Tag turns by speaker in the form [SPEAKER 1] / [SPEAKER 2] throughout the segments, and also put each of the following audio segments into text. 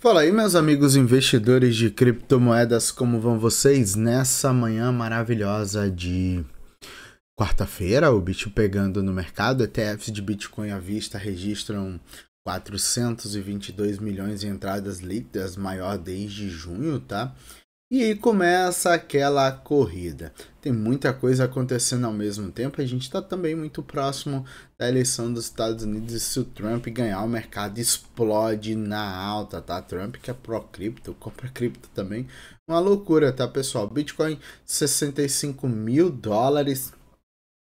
[SPEAKER 1] Fala aí, meus amigos investidores de criptomoedas, como vão vocês nessa manhã maravilhosa de quarta-feira? O Bitcoin pegando no mercado, ETFs de Bitcoin à vista registram 422 milhões de entradas líquidas, maior desde junho, tá? E aí começa aquela corrida. Tem muita coisa acontecendo ao mesmo tempo. A gente está também muito próximo da eleição dos Estados Unidos. E se o Trump ganhar, o mercado explode na alta, tá? Trump que é pró-cripto, compra cripto também. Uma loucura, tá, pessoal? Bitcoin 65 mil dólares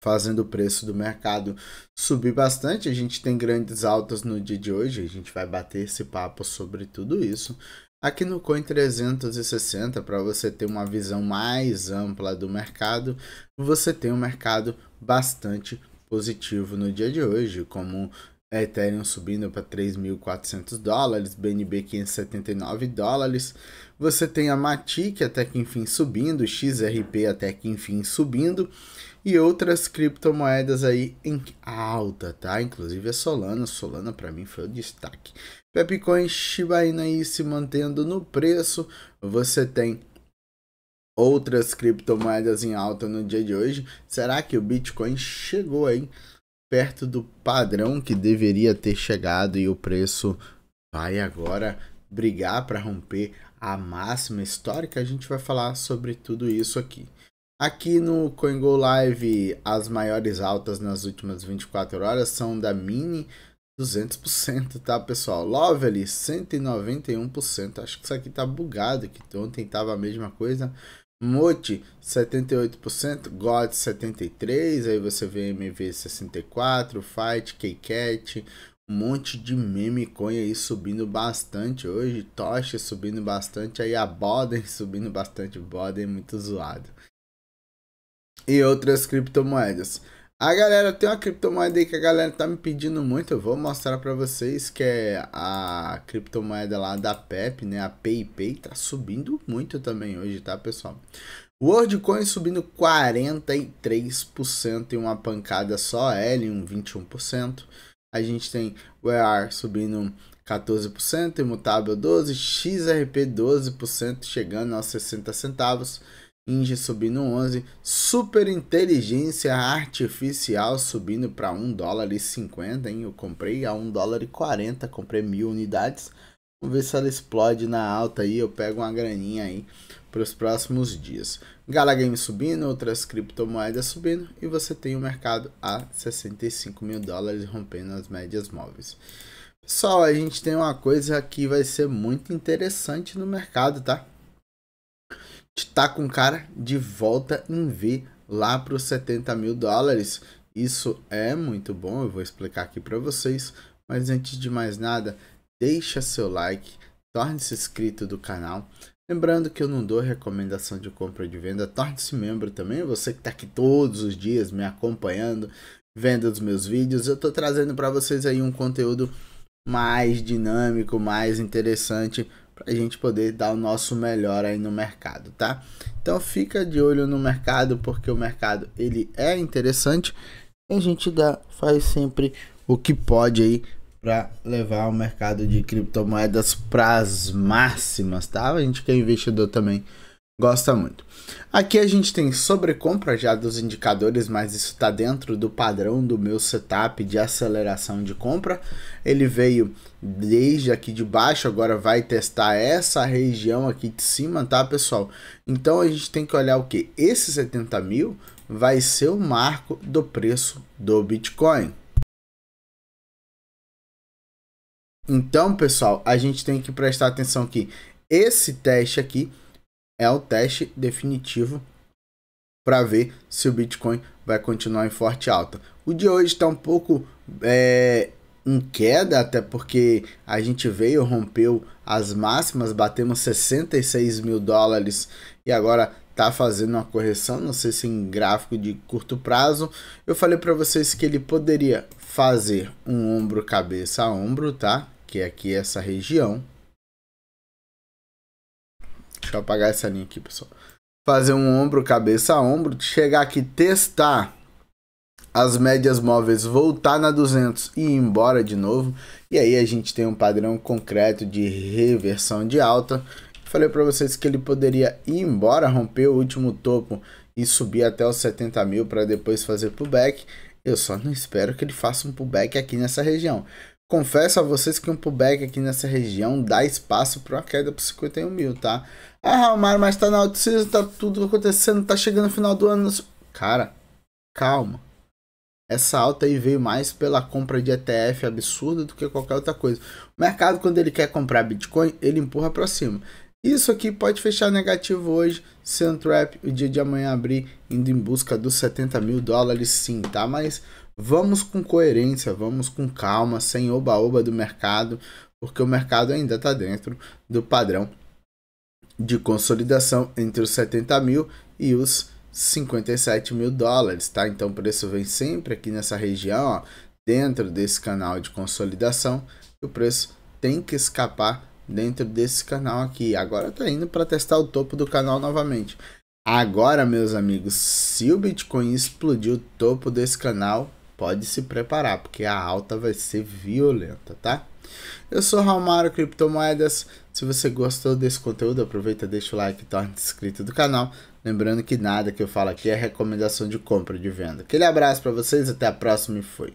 [SPEAKER 1] fazendo o preço do mercado subir bastante. A gente tem grandes altas no dia de hoje, a gente vai bater esse papo sobre tudo isso. Aqui no Coin 360, para você ter uma visão mais ampla do mercado, você tem um mercado bastante positivo no dia de hoje, como Ethereum subindo para 3.400 dólares, BNB 579 dólares. Você tem a Matic até que enfim subindo, XRP até que enfim subindo e outras criptomoedas aí em alta, tá? Inclusive a Solana, Solana para mim foi o destaque. Pepcoin, Shiba Inu aí se mantendo no preço. Você tem outras criptomoedas em alta no dia de hoje. Será que o Bitcoin chegou aí perto do padrão que deveria ter chegado e o preço vai agora brigar para romper a máxima histórica? A gente vai falar sobre tudo isso aqui. Aqui no CoinGo Live, as maiores altas nas últimas 24 horas são da Mini 200%, tá, pessoal? Lovely, 191%. Acho que isso aqui tá bugado, que ontem tava a mesma coisa. Moti, 78%. God, 73%. Aí você vê MV, 64%. Fight, KCat. Um monte de meme coin aí subindo bastante hoje. Tocha subindo bastante. Aí a Boden subindo bastante. Boden muito zoado. E outras criptomoedas. A galera tem uma criptomoeda aí que a galera tá me pedindo muito. Eu vou mostrar para vocês que é a criptomoeda lá da PEP, né? A PayPay tá subindo muito também hoje, tá, pessoal? WorldCoin subindo 43% em uma pancada só, L um 21%. A gente tem o EAR subindo 14%, Imutável 12%, XRP 12%, chegando aos 60 centavos. Inge subindo 11, super inteligência artificial subindo para 1 dólar e 50, hein? Eu comprei a 1 dólar e 40, comprei mil unidades. Vamos ver se ela explode na alta aí, eu pego uma graninha aí para os próximos dias. Gala Game subindo, outras criptomoedas subindo e você tem o mercado a 65 mil dólares rompendo as médias móveis. Pessoal, a gente tem uma coisa que vai ser muito interessante no mercado, tá? Está com cara de volta em V lá para os 70 mil dólares. Isso é muito bom, eu vou explicar aqui para vocês. Mas antes de mais nada, deixa seu like, torne-se inscrito do canal. Lembrando que eu não dou recomendação de compra ou de venda, torne-se membro também. Você que está aqui todos os dias me acompanhando, vendo os meus vídeos, eu estou trazendo para vocês aí um conteúdo mais dinâmico, mais interessante para a gente poder dar o nosso melhor aí no mercado, tá? Então fica de olho no mercado porque o mercado ele é interessante e a gente dá faz sempre o que pode aí para levar o mercado de criptomoedas para as máximas, tá? A gente que é investidor também gosta muito. Aqui a gente tem sobrecompra já dos indicadores, mas isso está dentro do padrão do meu setup de aceleração de compra. Ele veio desde aqui de baixo, agora vai testar essa região aqui de cima, tá pessoal? Então a gente tem que olhar o que? Esse 70 mil vai ser o marco do preço do Bitcoin. Então, pessoal, a gente tem que prestar atenção que esse teste aqui é o teste definitivo para ver se o Bitcoin vai continuar em forte alta. O de hoje está um pouco é, em queda, até porque a gente veio, rompeu as máximas, batemos 66 mil dólares e agora tá fazendo uma correção, não sei se em gráfico de curto prazo. Eu falei para vocês que ele poderia fazer um ombro cabeça a ombro, tá? Que é aqui essa região, Deixa eu apagar essa linha aqui, pessoal. Fazer um ombro, cabeça a ombro. Chegar aqui, testar as médias móveis voltar na 200 e ir embora de novo. E aí a gente tem um padrão concreto de reversão de alta. Falei para vocês que ele poderia ir embora, romper o último topo e subir até os 70 mil para depois fazer pullback. Eu só não espero que ele faça um pullback aqui nessa região. Confesso a vocês que um pullback aqui nessa região dá espaço para uma queda para 51 mil, tá? Ah, Mário, mas tá na alta tá tudo acontecendo, tá chegando no final do ano. Cara, calma. Essa alta aí veio mais pela compra de ETF absurda do que qualquer outra coisa. O mercado, quando ele quer comprar Bitcoin, ele empurra para cima. Isso aqui pode fechar negativo hoje, se trap o dia de amanhã abrir indo em busca dos 70 mil dólares sim, tá? Mas vamos com coerência, vamos com calma, sem oba-oba do mercado, porque o mercado ainda está dentro do padrão de consolidação entre os 70 mil e os 57 mil dólares, tá? Então o preço vem sempre aqui nessa região, ó, dentro desse canal de consolidação, o preço tem que escapar dentro desse canal aqui. Agora tá indo para testar o topo do canal novamente. Agora, meus amigos, se o Bitcoin explodir o topo desse canal, pode se preparar, porque a alta vai ser violenta, tá? Eu sou Raumaro Criptomoedas. Se você gostou desse conteúdo, aproveita, deixa o like e torne-se inscrito do canal. Lembrando que nada que eu falo aqui é recomendação de compra ou de venda. Aquele abraço para vocês, até a próxima e fui.